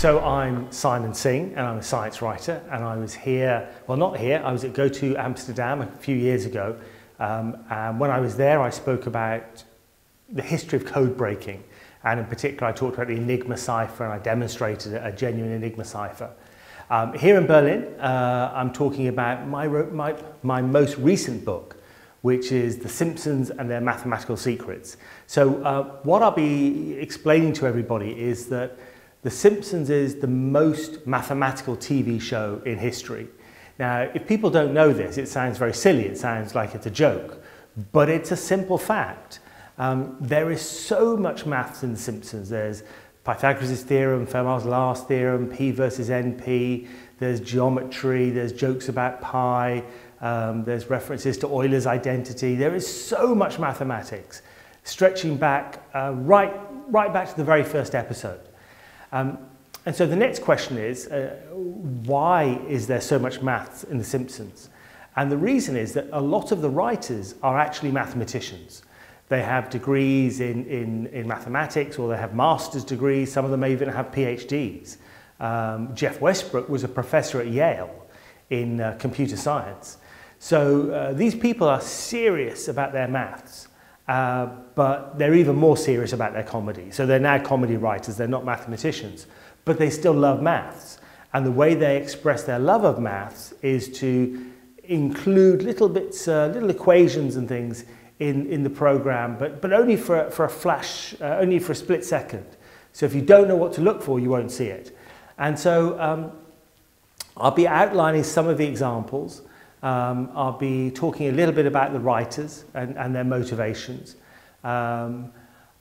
So I'm Simon Singh and I'm a science writer and I was here, well not here, I was at GoTo Amsterdam a few years ago um, and when I was there I spoke about the history of code breaking and in particular I talked about the Enigma cipher and I demonstrated a genuine Enigma cipher. Um, here in Berlin uh, I'm talking about my, my, my most recent book which is The Simpsons and Their Mathematical Secrets. So uh, what I'll be explaining to everybody is that The Simpsons is the most mathematical TV show in history. Now, if people don't know this, it sounds very silly. It sounds like it's a joke, but it's a simple fact. Um, there is so much maths in The Simpsons. There's Pythagoras' theorem, Fermat's last theorem, P versus NP, there's geometry, there's jokes about pi, um, there's references to Euler's identity. There is so much mathematics, stretching back uh, right, right back to the very first episode. Um, and so the next question is, uh, why is there so much maths in The Simpsons? And the reason is that a lot of the writers are actually mathematicians. They have degrees in, in, in mathematics or they have master's degrees. Some of them even have PhDs. Um, Jeff Westbrook was a professor at Yale in uh, computer science. So uh, these people are serious about their maths. Uh, but they're even more serious about their comedy. So they're now comedy writers, they're not mathematicians, but they still love maths. And the way they express their love of maths is to include little bits, uh, little equations and things in, in the program, but, but only for, for a flash, uh, only for a split second. So if you don't know what to look for, you won't see it. And so um, I'll be outlining some of the examples. Um, I'll be talking a little bit about the writers and, and their motivations. Um,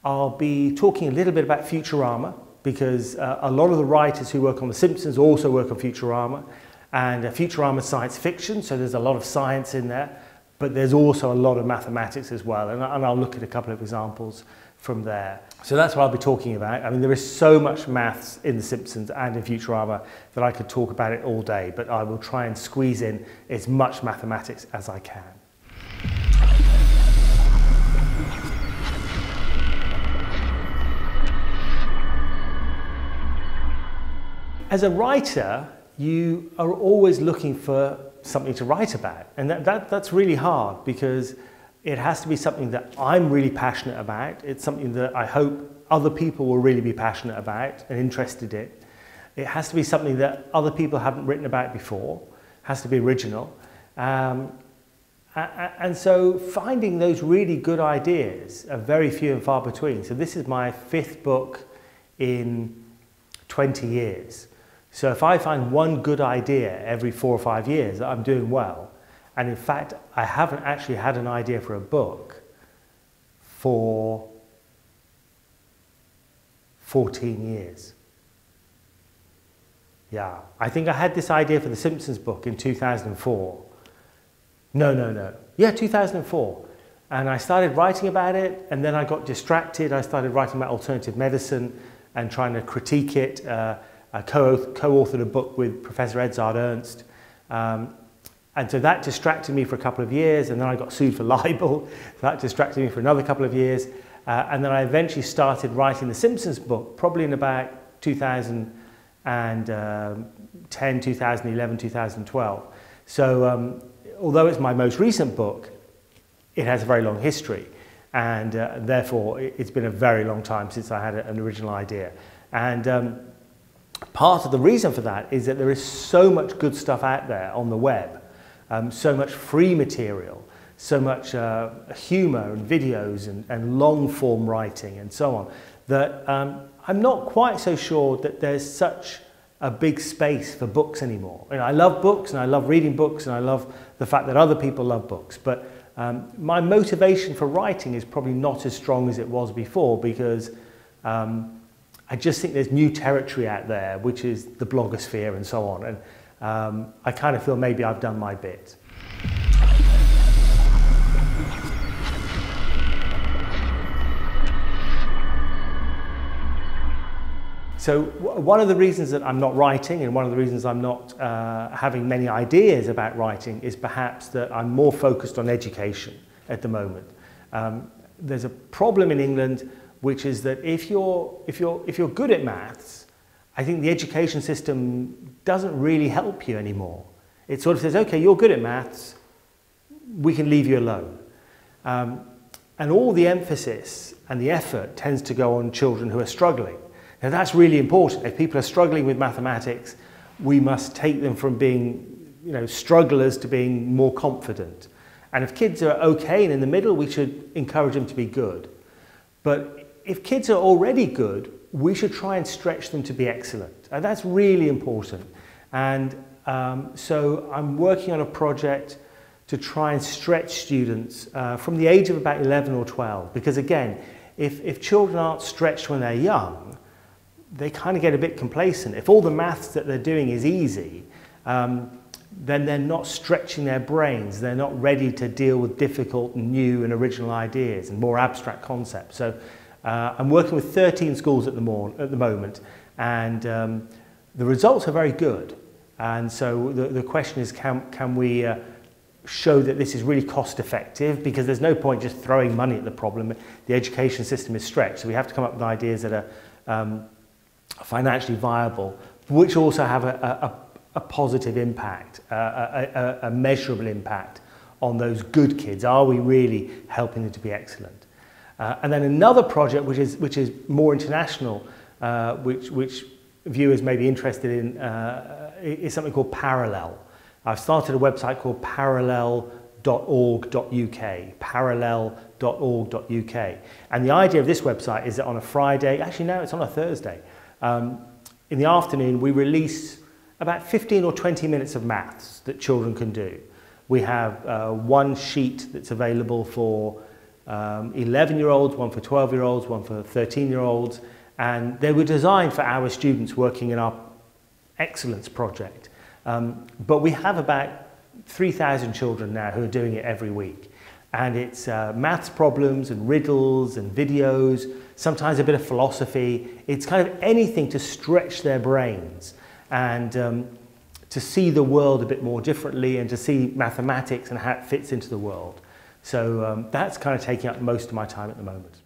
I'll be talking a little bit about Futurama because uh, a lot of the writers who work on The Simpsons also work on Futurama. And uh, Futurama science fiction, so there's a lot of science in there, but there's also a lot of mathematics as well. And, and I'll look at a couple of examples from there. So that's what I'll be talking about. I mean, there is so much maths in The Simpsons and in Futurama that I could talk about it all day, but I will try and squeeze in as much mathematics as I can. As a writer, you are always looking for something to write about. And that, that, that's really hard because it has to be something that I'm really passionate about. It's something that I hope other people will really be passionate about and interested in. It has to be something that other people haven't written about before. It has to be original. Um, and so finding those really good ideas are very few and far between. So this is my fifth book in 20 years. So if I find one good idea every four or five years, I'm doing well. And in fact, I haven't actually had an idea for a book for 14 years. Yeah, I think I had this idea for the Simpsons book in 2004. No, no, no. Yeah, 2004. And I started writing about it, and then I got distracted. I started writing about alternative medicine and trying to critique it. Uh, I co-authored a book with Professor Edzard Ernst. Um, and so that distracted me for a couple of years, and then I got sued for libel. So that distracted me for another couple of years. Uh, and then I eventually started writing the Simpsons book, probably in about 2010, 2011, 2012. So um, although it's my most recent book, it has a very long history. And uh, therefore, it's been a very long time since I had an original idea. And um, part of the reason for that is that there is so much good stuff out there on the web um, so much free material, so much uh, humour and videos and, and long form writing and so on, that um, I'm not quite so sure that there's such a big space for books anymore. You know, I love books and I love reading books and I love the fact that other people love books, but um, my motivation for writing is probably not as strong as it was before because um, I just think there's new territory out there, which is the blogosphere and so on. And um, I kind of feel maybe I've done my bit. So one of the reasons that I'm not writing and one of the reasons I'm not uh, having many ideas about writing is perhaps that I'm more focused on education at the moment. Um, there's a problem in England which is that if you're, if you're, if you're good at maths I think the education system doesn't really help you anymore. It sort of says, okay, you're good at maths, we can leave you alone. Um, and all the emphasis and the effort tends to go on children who are struggling. Now that's really important. If people are struggling with mathematics, we must take them from being you know, strugglers to being more confident. And if kids are okay and in the middle, we should encourage them to be good. But if kids are already good, we should try and stretch them to be excellent. And that's really important. And um, so I'm working on a project to try and stretch students uh, from the age of about 11 or 12. Because again, if, if children aren't stretched when they're young, they kind of get a bit complacent. If all the maths that they're doing is easy, um, then they're not stretching their brains. They're not ready to deal with difficult, new and original ideas and more abstract concepts. So uh, I'm working with 13 schools at the, at the moment and um, the results are very good. And so the, the question is, can, can we uh, show that this is really cost effective? Because there's no point just throwing money at the problem. The education system is stretched. So we have to come up with ideas that are um, financially viable, which also have a, a, a positive impact, a, a, a measurable impact on those good kids. Are we really helping them to be excellent? Uh, and then another project which is, which is more international, uh, which, which viewers may be interested in, uh, is something called Parallel. I've started a website called parallel.org.uk, parallel.org.uk. And the idea of this website is that on a Friday, actually no, it's on a Thursday, um, in the afternoon we release about 15 or 20 minutes of maths that children can do. We have uh, one sheet that's available for um, 11 year olds, one for 12 year olds, one for 13 year olds, and they were designed for our students working in our excellence project. Um, but we have about 3,000 children now who are doing it every week. And it's uh, maths problems and riddles and videos, sometimes a bit of philosophy. It's kind of anything to stretch their brains and um, to see the world a bit more differently and to see mathematics and how it fits into the world. So um, that's kind of taking up most of my time at the moment.